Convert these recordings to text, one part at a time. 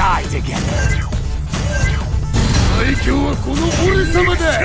die together. 最強はこの俺様だ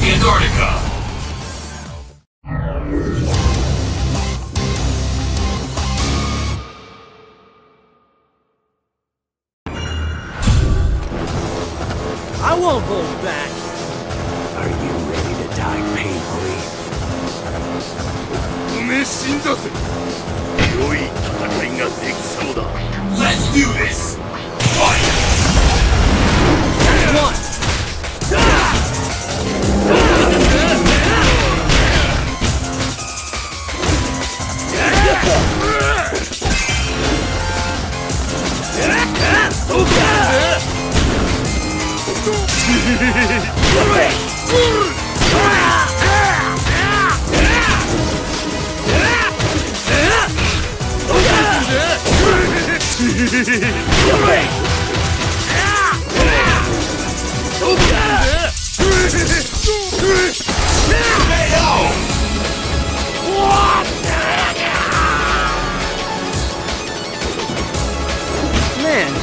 Antarctica. I won't hold back. おめえ死んだぜ良い戦いができそうだ Let's do this. Fight. One. Man,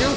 you're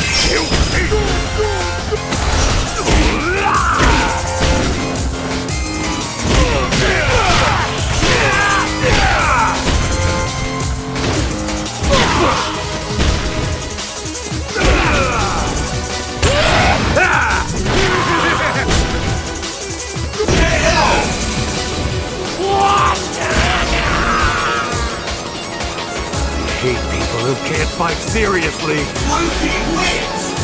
手を稼い people who can't fight seriously. Team wins.